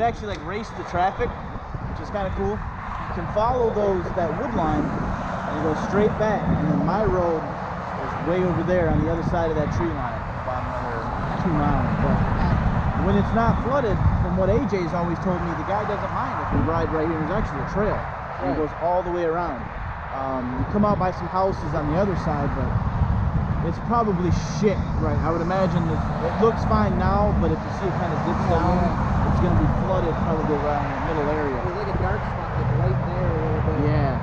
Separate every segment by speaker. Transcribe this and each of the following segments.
Speaker 1: could actually like race the traffic, which is kind of cool. You can follow those that wood line and go straight back. And then my road is way over there on the other side of that tree line, about another two miles. But when it's not flooded, from what AJ's always told me, the guy doesn't mind if we ride right here. There's actually a trail. And it goes all the way around. Um, you come out by some houses on the other side, but it's probably shit, right? I would imagine it, it looks fine now, but if you see it kind of dips
Speaker 2: Oh,
Speaker 1: down, it's going to be flooded probably around the middle area.
Speaker 2: There's like a dark spot like right there a little bit.
Speaker 1: Yeah.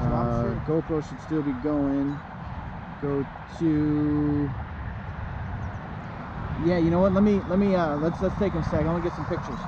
Speaker 2: So
Speaker 1: Uh,
Speaker 2: sure-
Speaker 1: GoPro should still be going. Go to. Yeah, you know what? Let me let me uh let's let's take a sec. I want to get some pictures.